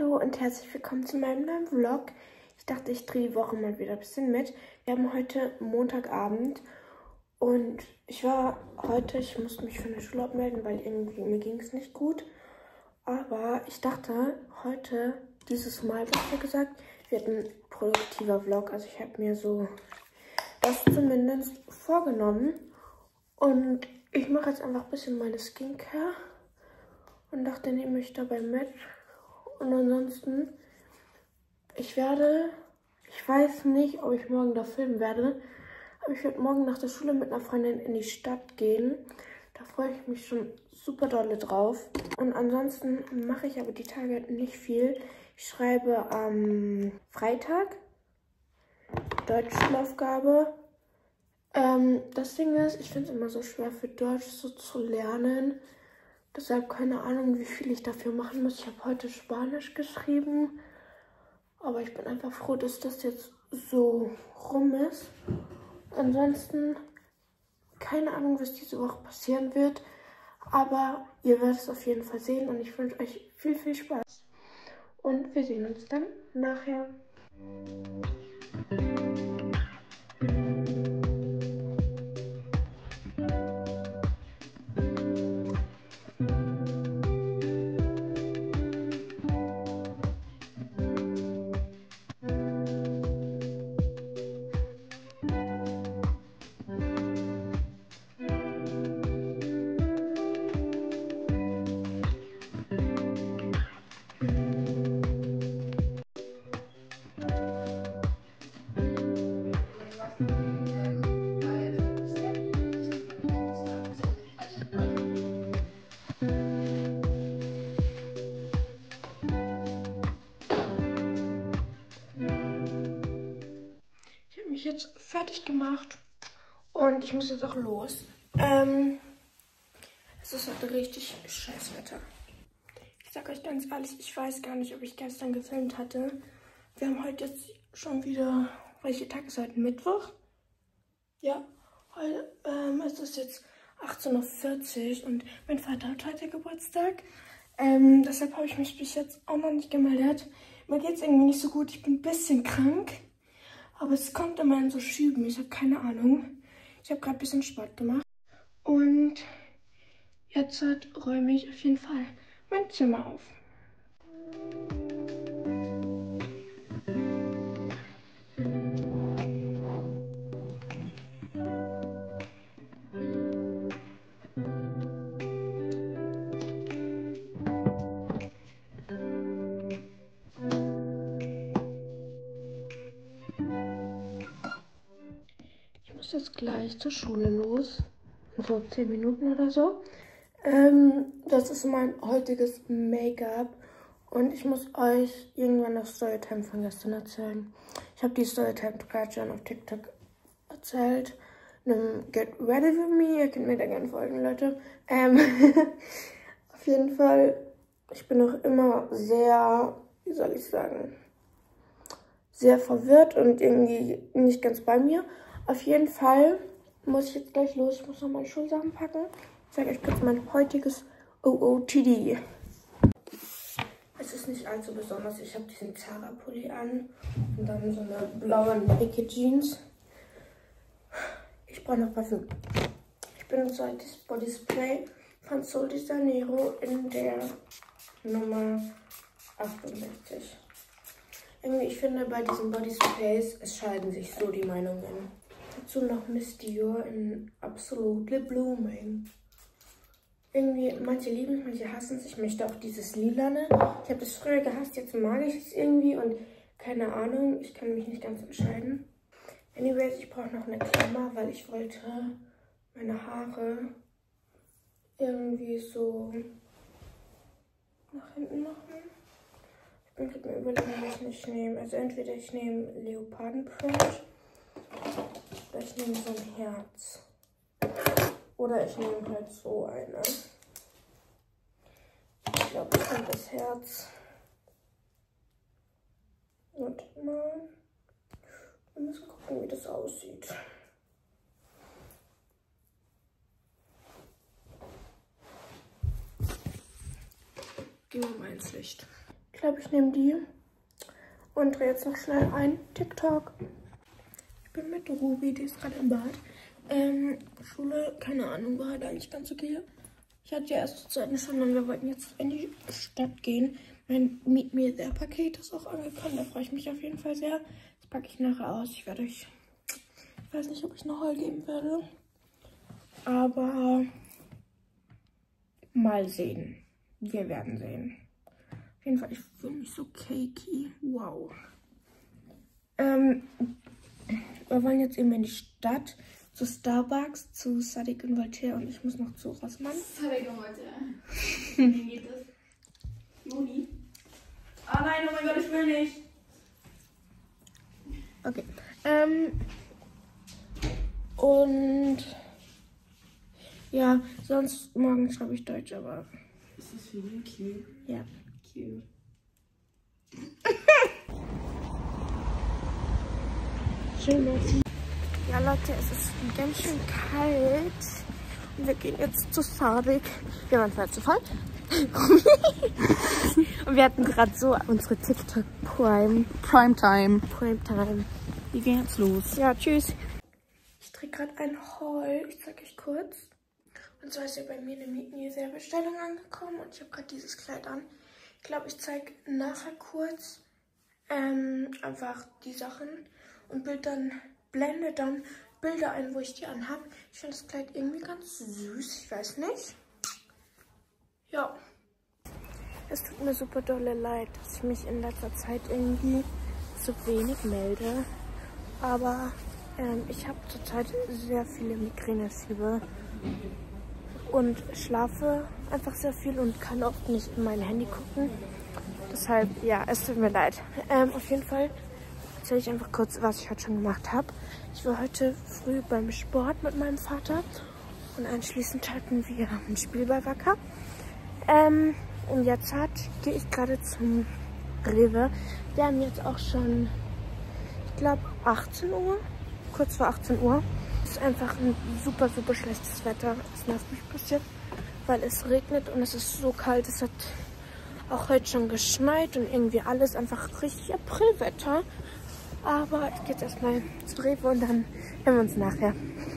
Hallo und herzlich willkommen zu meinem neuen Vlog. Ich dachte, ich drehe die Woche mal wieder ein bisschen mit. Wir haben heute Montagabend und ich war heute, ich musste mich von der Schule abmelden, weil irgendwie mir ging es nicht gut. Aber ich dachte, heute, dieses Mal, besser gesagt, wird ein produktiver Vlog. Also ich habe mir so das zumindest vorgenommen. Und ich mache jetzt einfach ein bisschen meine Skincare und dachte, nehme ich dabei mit. Und ansonsten, ich werde, ich weiß nicht, ob ich morgen da filmen werde, aber ich werde morgen nach der Schule mit einer Freundin in die Stadt gehen. Da freue ich mich schon super dolle drauf. Und ansonsten mache ich aber die Tage nicht viel. Ich schreibe am Freitag Deutschschulaufgabe. Ähm, das Ding ist, ich finde es immer so schwer für Deutsch so zu lernen. Deshalb keine Ahnung, wie viel ich dafür machen muss. Ich habe heute Spanisch geschrieben. Aber ich bin einfach froh, dass das jetzt so rum ist. Ansonsten keine Ahnung, was diese Woche passieren wird. Aber ihr werdet es auf jeden Fall sehen und ich wünsche euch viel, viel Spaß. Und wir sehen uns dann nachher. Fertig gemacht und ich muss jetzt auch los. Ähm, es ist heute richtig scheiß Wetter. Ich sag euch ganz ehrlich, ich weiß gar nicht, ob ich gestern gefilmt hatte. Wir haben heute jetzt schon wieder, welcher Tag ist heute? Mittwoch? Ja, heute, ähm, es ist jetzt 18.40 Uhr und mein Vater hat heute Geburtstag. Ähm, deshalb habe ich mich bis jetzt auch noch nicht gemeldet. Mir geht es irgendwie nicht so gut. Ich bin ein bisschen krank. Aber es kommt immer in so Schüben. Ich habe keine Ahnung. Ich habe gerade ein bisschen Sport gemacht. Und jetzt räume ich auf jeden Fall mein Zimmer auf. Muss jetzt gleich zur Schule los. So 10 Minuten oder so. Ähm, das ist mein heutiges Make-up. Und ich muss euch irgendwann das Storytime von gestern erzählen. Ich habe die Storytime gerade schon auf TikTok erzählt. Get ready with me. Ihr könnt mir da gerne folgen, Leute. Ähm, auf jeden Fall, ich bin noch immer sehr, wie soll ich sagen, sehr verwirrt und irgendwie nicht ganz bei mir. Auf jeden Fall muss ich jetzt gleich los. Ich muss noch meine Schulsachen packen. Ich zeige euch kurz mein heutiges OOTD. Es ist nicht allzu besonders. Ich habe diesen Zara-Pulli an und dann so eine blaue Nike Jeans. Ich brauche noch Parfüm. Ich benutze heute das Body Spray von Sol de Janeiro in der Nummer 68. Irgendwie, ich finde bei diesen Body Sprays, es scheiden sich so die Meinungen. Dazu noch Miss Dior in Absolutely Blooming. Irgendwie, manche lieben es, manche hassen es. Ich möchte auch dieses Lilane. Ich habe das früher gehasst, jetzt mag ich es irgendwie und keine Ahnung, ich kann mich nicht ganz entscheiden. Anyways, ich brauche noch eine Klammer, weil ich wollte meine Haare irgendwie so nach hinten machen. Ich bin gerade mal überlegen, was ich nehme. Also entweder ich nehme Leopardenprint ich nehme so ein Herz. Oder ich nehme halt so eine. Ich glaube, ich nehme das Herz. Und mal. Wir müssen gucken, wie das aussieht. Gehen wir mal ins Licht. Ich glaube, ich nehme die und drehe jetzt noch schnell ein TikTok. Ich bin mit Ruby, die ist gerade im Bad. Ähm, Schule, keine Ahnung, war halt eigentlich ganz okay. Ich hatte ja erst Zeit eine Stunde und wir wollten jetzt in die Stadt gehen. Mein Meet Me There Paket ist auch angekommen. Da freue ich mich auf jeden Fall sehr. Das packe ich nachher aus. Ich werde euch, ich weiß nicht, ob ich noch Heul geben werde. Aber mal sehen. Wir werden sehen. Auf jeden Fall, ich fühle mich so cakey. Wow. Ähm, wir wollen jetzt eben in die Stadt zu Starbucks, zu Sadiq und Voltaire und ich muss noch zu Rossmann. Sadiq und Voltaire. Wie geht das? Juni? Ah nein, oh mein Gott, ich will nicht. Okay. Ähm, und ja, sonst morgen schreibe ich Deutsch, aber Ist das für ihn cute? ja. Cute. Schön, Messi. Ja, Leute, es ist ganz schön kalt. Und wir gehen jetzt zu Sadiq. Wir waren vorher zu voll. und wir hatten gerade so unsere TikTok Prime. Primetime. Prime Time. Wir gehen jetzt los. Ja, tschüss. Ich drehe gerade ein Haul. Ich zeige euch kurz. Und zwar ist ja bei mir eine Meet Me There Bestellung angekommen und ich habe gerade dieses Kleid an. Ich glaube, ich zeige nachher kurz ähm, einfach die Sachen und bild dann, blende dann Bilder ein, wo ich die anhabe. Ich finde das Kleid irgendwie ganz süß. Ich weiß nicht. Ja. Es tut mir super dolle leid, dass ich mich in letzter Zeit irgendwie so wenig melde. Aber ähm, ich habe zurzeit sehr viele Migränefieber und schlafe einfach sehr viel und kann oft nicht in mein Handy gucken. Deshalb, ja, es tut mir leid. Ähm, auf jeden Fall erzähle ich einfach kurz, was ich heute schon gemacht habe. Ich war heute früh beim Sport mit meinem Vater und anschließend hatten wir ein Spiel bei Wacker. Ähm, und jetzt gehe ich gerade zum Rewe. Wir haben jetzt auch schon, ich glaube, 18 Uhr, kurz vor 18 Uhr. Es ist einfach ein super, super schlechtes Wetter. Es nervt mich ein bisschen, weil es regnet und es ist so kalt. Es hat auch heute schon geschneit und irgendwie alles einfach richtig Aprilwetter. Aber ich gehe jetzt erstmal zu Rewe und dann hören wir uns nachher.